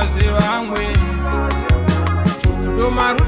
vazivamwe ndomaru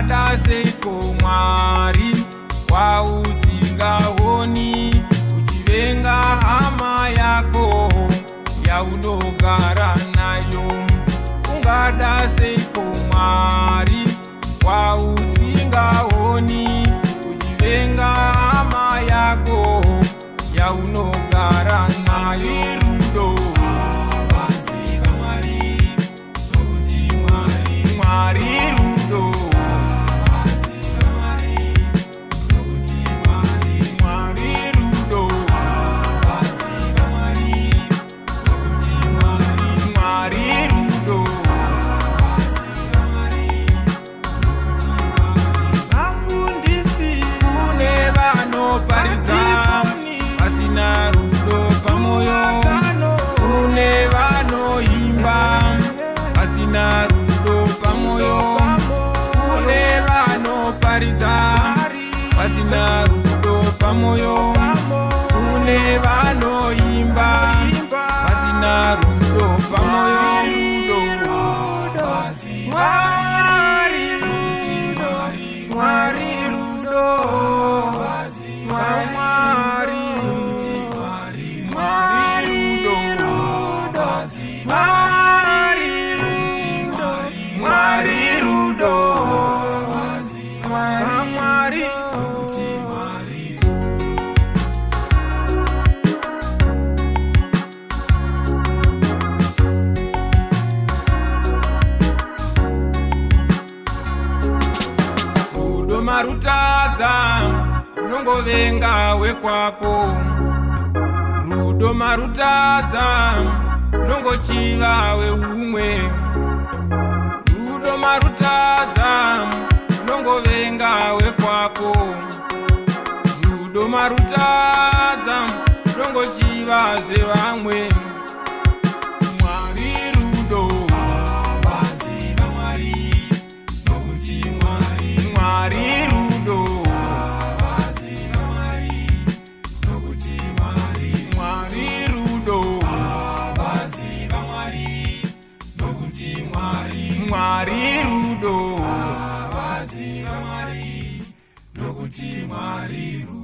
zvakada seiko mwari wausingahoni uchivenga hama yako yaunogara nayo ungada seiko mwari wausingahoni uchivenga hama yako yaunogara marutadza unongovenga wekwako rudo marutadza unongochiva weumwe rudo marutadza unongovenga wekwako rudo marutadza unongochiva zvevamwe mwari rudo